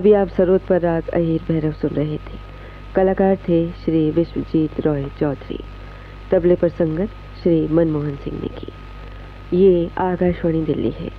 अभी आप सरोद पर राग अहिर भैरव सुन रहे थे। कलाकार थे श्री विश्वजीत रॉय चौधरी। तबले पर संगत श्री मनमोहन सिंह ने की। ये आकाशवाणी दिल्ली है।